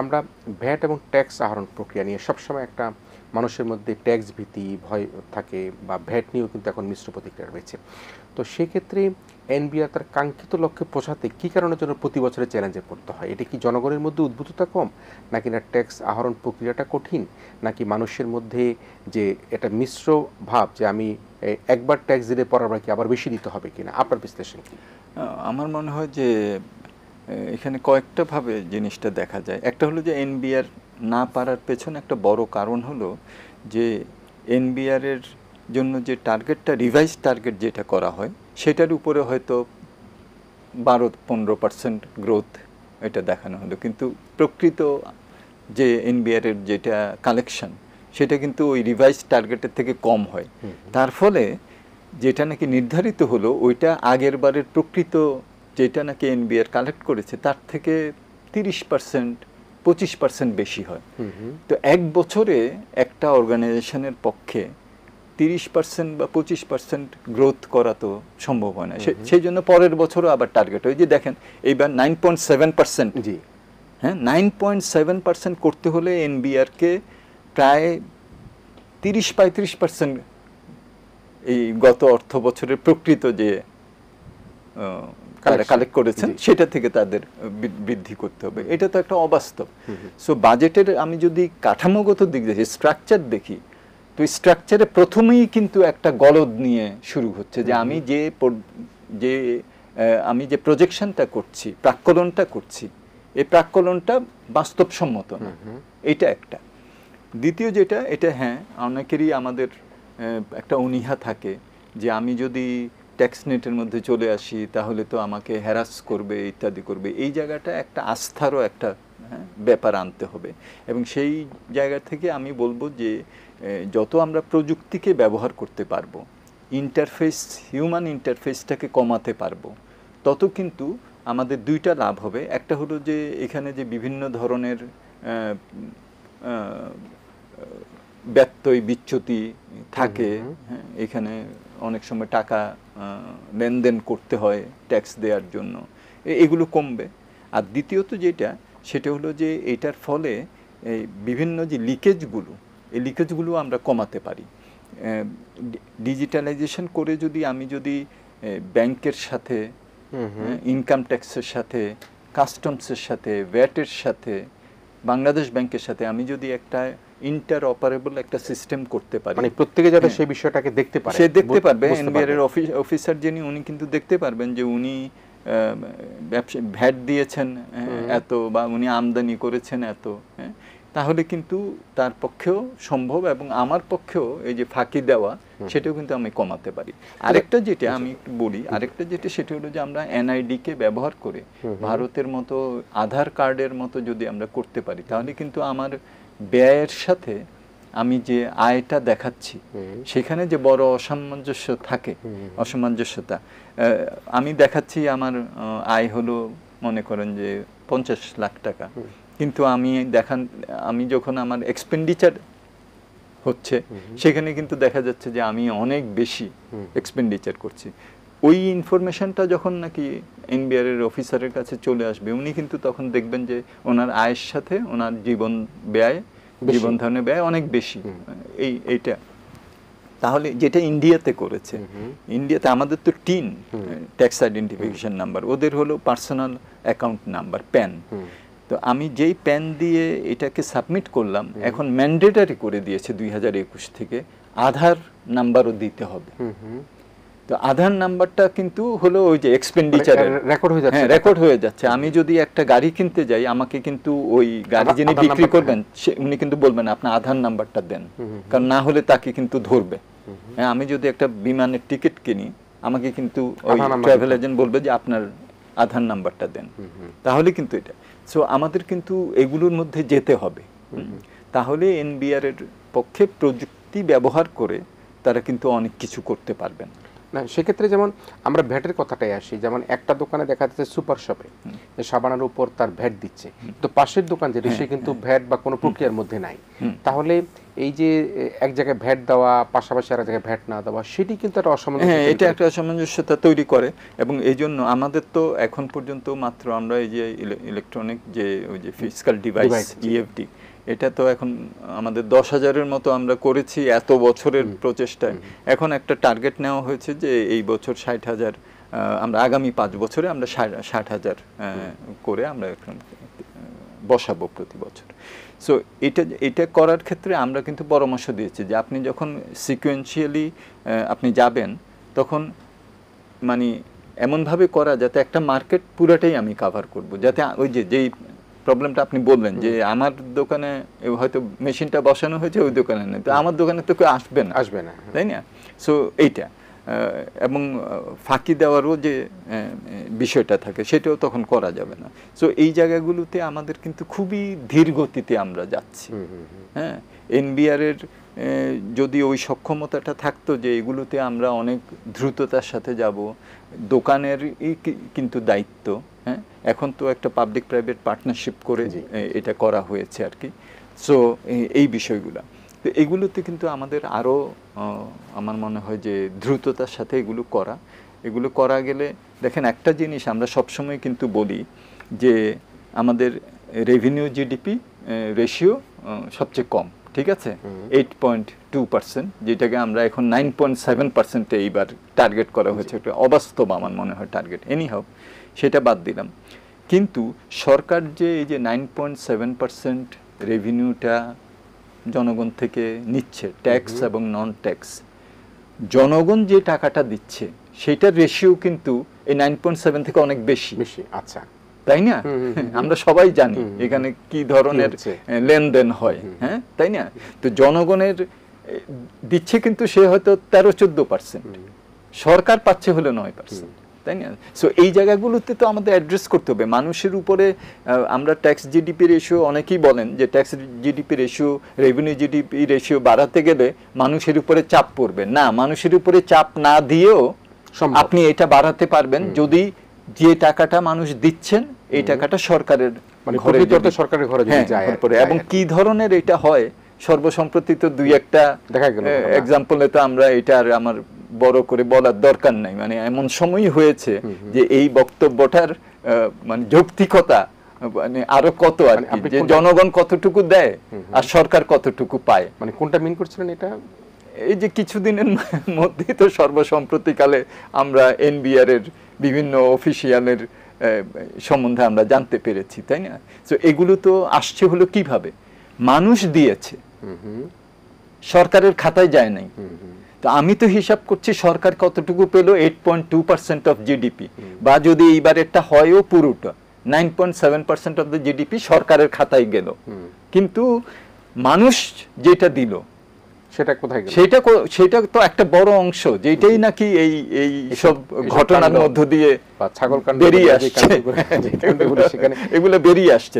আমরা ভ্যাট এবং ট্যাক্স আহরণ প্রক্রিয়া নিয়ে সবসময় একটা মানুষের মধ্যে ট্যাক্স ভীতি, ভয় থাকে বা ভ্যাট নিয়েও কিন্তু এখন মিশ্র প্রতিক্রিয়া রয়েছে। তো সেক্ষেত্রে এনবিআর তার কাঙ্ক্ষিত লক্ষ্যে পৌঁছাতে কী কারণের জন্য প্রতি বছরে চ্যালেঞ্জে পড়তে হয়? এটা কি জনগণের মধ্যে উদ্ভূততা কম? নাকি না ট্যাক্স আহরণ প্রক্রিয়াটা কঠিন? নাকি মানুষের মধ্যে যে এটা মিশ্র ভাব যে আমি একবার ট্যাক্স দিলে পরের বার কি আবার বেশি দিতে হবে কিনা? আপনার বিশ্লেষণ কি? আমার মনে হয় যে এখানে কয়েকটা ভাবে জিনিসটা দেখা যায়। একটা হলো যে এনবিআর না পারার পেছনে একটা বড় কারণ হলো যে এনবিআর এর জন্য যে টার্গেটটা রিভাইজ টার্গেট যেটা করা হয় সেটার উপরে হয়তো বারো পনেরো পার্সেন্ট গ্রোথ এটা দেখানো হলো। কিন্তু প্রকৃত যে এনবিআর এর যেটা কালেকশন সেটা কিন্তু ওই রিভাইজ টার্গেটের থেকে কম হয়। তার ফলে যেটা নাকি নির্ধারিত হলো ওইটা আগের বারের প্রকৃত যেটা নাকি এনবিআর কালেক্ট করেছে তার থেকে তিরিশ পার্সেন্ট পঁচিশ পার্সেন্ট বেশি হয়। তো এক বছরে একটা অর্গানাইজেশনের পক্ষে তিরিশ পার্সেন্ট বা পঁচিশ পার্সেন্ট গ্রোথ করা তো সম্ভব হয় না। সে- সেই জন্য পরের বছরও আবার টার্গেট হয় যে দেখেন এইবার নাইন পয়েন্ট সেভেন পার্সেন্ট জি। হ্যাঁ নাইন পয়েন্ট সেভেন পার্সেন্ট করতে হলে এনবিআরকে প্রায় তিরিশ পঁয়ত্রিশ পার্সেন্ট এই গত অর্থ বছরের প্রকৃত যে কালেক্ট করেছেন সেটা থেকে তাদের বৃদ্ধি করতে হবে। এটা তো একটা অবাস্তব। সো বাজেটের আমি যদি কাঠামোগত দিক দেখি স্ট্রাকচার দেখি তো স্ট্রাকচারে প্রথমেই কিন্তু একটা গলদ নিয়ে শুরু হচ্ছে যে আমি যে যে আমি যে প্রজেকশনটা করছি প্রাক্কলনটা করছি এই প্রাক্কলনটা বাস্তবসম্মত না। এটা একটা। দ্বিতীয় যেটা এটা হ্যাঁ অনেকেরই আমাদের একটা অনীহা থাকে যে আমি যদি ট্যাক্স নেটের মধ্যে চলে আসি তাহলে তো আমাকে হ্যারাস করবে ইত্যাদি করবে। এই জায়গাটা একটা আস্থারও একটা হ্যাঁ, ব্যাপার আনতে হবে। এবং সেই জায়গা থেকে আমি বলব যে যত আমরা প্রযুক্তিকে ব্যবহার করতে পারব ইন্টারফেস হিউম্যান ইন্টারফেসটাকে কমাতে পারব তত কিন্তু আমাদের দুইটা লাভ হবে। একটা হলো যে এখানে যে বিভিন্ন ধরনের ব্যত্যয় বিচ্যুতি থাকে হ্যাঁ, এখানে অনেক সময় টাকা লেনদেন করতে হয় ট্যাক্স দেওয়ার জন্য। এগুলো কমবে। আর দ্বিতীয়ত যেটা সেটা হলো যে এটার ফলে এই বিভিন্ন যে লিকেজগুলো এই লিকেজগুলো আমরা কমাতে পারি। ডিজিটালাইজেশন করে যদি আমি যদি ব্যাংকের সাথে ইনকাম ট্যাক্সের সাথে কাস্টমসের সাথে ভ্যাটের সাথে বাংলাদেশ ব্যাংকের সাথে আমি যদি একটা ইন্টার অপারেবল একটা সিস্টেম করতে পারি মানে প্রত্যেকে যাতে হ্যাঁ। সেই বিষয়টাকে দেখতে পারে সে দেখতে পারবে এনবিআর এর অফিস অফিসার যিনি উনি কিন্তু দেখতে পারবেন যে উনি আহ, ব্যবসা ভ্যাট দিয়েছেন হ্যাঁ, এত বা উনি আমদানি করেছেন এত হ্যাঁ। তাহলে কিন্তু তার পক্ষেও সম্ভব এবং আমার পক্ষেও এই যে ফাঁকি দেওয়া সেটাও কিন্তু আমি কমাতে পারি। আরেকটা যেটা আমি একটু বলি আরেকটা যেটা সেটা হলো যে আমরা এনআইডি কে ব্যবহার করে ভারতের মতো আধার কার্ডের মতো যদি আমরা করতে পারি তাহলে কিন্তু আমার ব্যয়ের সাথে আমি যে আয়টা দেখাচ্ছি সেখানে যে বড় অসামঞ্জস্য থাকে অসামঞ্জস্যতা আমি দেখাচ্ছি আমার আয় হলো মনে করেন যে পঞ্চাশ লাখ টাকা। কিন্তু আমি দেখান আমি যখন আমার এক্সপেন্ডিচার হচ্ছে সেখানে কিন্তু দেখা যাচ্ছে যে আমি অনেক বেশি এক্সপেন্ডিচার করছি। ওই ইনফরমেশনটা যখন নাকি এনবিআর এর অফিসারের কাছে চলে আসবে উনি কিন্তু তখন দেখবেন যে ওনার আয়ের সাথে ওনার জীবন ব্যয় জীবন ধারণের ব্যয় অনেক বেশি। এই এইটা। তাহলে যেটা ইন্ডিয়াতে করেছে ইন্ডিয়াতে আমাদের তো টিন ট্যাক্স আইডেন্টিফিকেশন নাম্বার ওদের হলো পার্সোনাল অ্যাকাউন্ট নাম্বার প্যান তো আমি যেই প্যান দিয়ে এটাকে সাবমিট করলাম এখন ম্যান্ডেটারি করে দিয়েছে দুই হাজার একুশ থেকে আধার নাম্বারও দিতে হবে। তো আধার নাম্বারটা কিন্তু হলো ওই যে এক্সপেন্ডিচারের মানে রেকর্ড হয়ে যাচ্ছে। হ্যাঁ রেকর্ড হয়ে যাচ্ছে। আমি যদি একটা গাড়ি কিনতে যাই আমাকে কিন্তু ওই গাড়ি যিনি বিক্রি করবেন উনি কিন্তু বলবেন আপনার আধার নাম্বারটা দেন। কারণ না হলে তাকে কিন্তু ধরবে। হ্যাঁ আমি যদি একটা বিমানের টিকিট কিনি আমাকে কিন্তু ওই ট্রাভেল এজেন্ট বলবে যে আপনার আধার নাম্বারটা দেন। তাহলে কিন্তু এটা। সো আমাদের কিন্তু এগুলোর মধ্যে যেতে হবে। তাহলে এনবিআর এর পক্ষে প্রযুক্তি ব্যবহার করে তারা কিন্তু অনেক কিছু করতে পারবেন না। সেক্ষেত্রে যেমন আমরা ভ্যাটের কথাটাই আসি যেমন একটা দোকানে দেখা যাচ্ছে সুপার শপে যে সাবানের উপর তার ভ্যাট দিচ্ছে। তো পাশের দোকান যেটা সে কিন্তু ভ্যাট বা কোনো প্রক্রিয়ার মধ্যে নাই। তাহলে এই যে এক জায়গায় ভ্যাট দেওয়া পাশাপাশি আর এক জায়গায় ভ্যাট না দেওয়া সেটি কিন্তু একটা অসামঞ্জস্য হ্যাঁ এটা একটা সামঞ্জস্যতা তৈরি করে এবং এই জন্য আমাদের তো এখন পর্যন্ত মাত্র আমরা এই যে ইলেকট্রনিক যে ওই যে ফিজিক্যাল ডিভাইস ইএফডি এটা তো এখন আমাদের দশ হাজারের মতো আমরা করেছি এত বছরের প্রচেষ্টায়। এখন একটা টার্গেট নেওয়া হয়েছে যে এই বছর ষাট হাজার আহ, আমরা আগামী পাঁচ বছরে আমরা ষাট- হাজার আহ, করে আমরা এখন বসাবো প্রতি বছর। সো এটা এটা করার ক্ষেত্রে আমরা কিন্তু পরামর্শ দিয়েছি যে আপনি যখন সিকুয়েন্সিয়ালি আপনি যাবেন তখন মানে এমনভাবে করা যাতে একটা মার্কেট পুরাটাই আমি কাভার করব। যাতে ওই যে যেই প্রবলেমটা আপনি বললেন যে আমার দোকানে হয়তো মেশিনটা বসানো হয়েছে ওই দোকানে নেই। তো আমার দোকানে তো কেউ আসবে না। আসবে না হ্যাঁ। তাই না? সো এইটা। এবং ফাঁকি দেওয়ারও যে বিষয়টা থাকে সেটাও তখন করা যাবে না সো এই জায়গাগুলোতে আমাদের কিন্তু খুবই ধীর গতিতে আমরা যাচ্ছি। হ্যাঁ এনবিআর এর আহ, যদি ওই সক্ষমতাটা থাকতো যে এগুলোতে আমরা অনেক দ্রুততার সাথে যাব দোকানের কিন্তু দায়িত্ব হ্যাঁ এখন তো একটা পাবলিক প্রাইভেট পার্টনারশিপ করে। এটা করা হয়েছে আর কি সো এই বিষয়গুলো তো এগুলোতে কিন্তু আমাদের আরও আমার মনে হয় যে দ্রুততার সাথে এগুলো করা। এগুলো করা গেলে দেখেন একটা জিনিস আমরা সবসময় কিন্তু বলি যে আমাদের রেভিনিউ জিডিপি রেশিও সবচেয়ে কম ঠিক আছে? এইট পয়েন্ট টু পার্সেন্ট যেটাকে আমরা এখন নাইন পয়েন্ট সেভেন পার্সেন্টে এইবার টার্গেট করা হয়েছে। একটা অবাস্তব আমার মনে হয় টার্গেট এনি হাও সেটা বাদ দিলাম। কিন্তু সরকার যে এই যে নাইন পয়েন্ট সেভেন পার্সেন্ট রেভিনিউটা জনগণ থেকে নিচ্ছে ট্যাক্স এবং নন ট্যাক্স জনগণ যে টাকাটা দিচ্ছে সেটার রেশিও কিন্তু এই নাইন পয়েন্ট সেভেন থেকে অনেক বেশি। বেশি আচ্ছা। তাই না। আমরা সবাই জানি। এখানে কি ধরনের লেনদেন হয় হ্যাঁ? তাই না? তো জনগণের দিচ্ছে কিন্তু সে হয়তো তেরো চোদ্দ পার্সেন্ট সরকার পাচ্ছে হলো নয় পার্সেন্ট তাই না? সো এই জায়গাগুলোতে তো আমাদের অ্যাড্রেস করতে হবে। মানুষের উপরে আমরা ট্যাক্স জিডিপি রেশিও অনেকেই বলেন যে tax GDP ratio revenue GDP ratio বাড়াতে গেলে মানুষের উপরে চাপ পড়বে। না মানুষের উপরে চাপ না দিয়েও আপনি এটা বাড়াতে পারবেন। যদি যে টাকাটা মানুষ দিচ্ছেন এই টাকাটা সরকারের মানে ঘরে সরকারের ঘরে হ্যাঁ। যায় এবং কি ধরনের এটা হয় সর্বসম্প্রতি তো দুই একটা দেখা গেল এক্সাম্পলে তো আমরা এটা আর আমার বড় করে বলার দরকার নাই। মানে এমন সময় হয়েছে যে এই বক্তব্যটার মানে যৌক্তিকতা মানে আরও কত আর মানে কি? যে জনগণ কতটুকু দেয় আর সরকার কতটুকু পায়। মানে কোনটা মিন করছিলেন এটা? এই যে কিছুদিনের মধ্যেই তো সর্বসম্প্রতিকালে আমরা এনবিআর এর বিভিন্ন অফিসিয়ালের সম্বন্ধে আমরা জানতে পেরেছি তাই না? তো এগুলো তো আসছে হলো কীভাবে? মানুষ দিয়েছে। সরকারের খাতায় যায় নাই। তো আমি তো হিসাব করছি সরকার কতটুকু পেল? Eight point two percent of GDP বা যদি এইবারেরটা হয়ও পুরোটা nine point seven percent of the GDP সরকারের খাতায় গেল। কিন্তু মানুষ যেটা দিল সেটা কোথায় সেটা সেটা তো একটা বড় অংশ যেটাই নাকি এই এই সব ঘটনার মধ্য দিয়ে বেরিয়ে আসছে। এগুলো বেরিয়ে আসছে।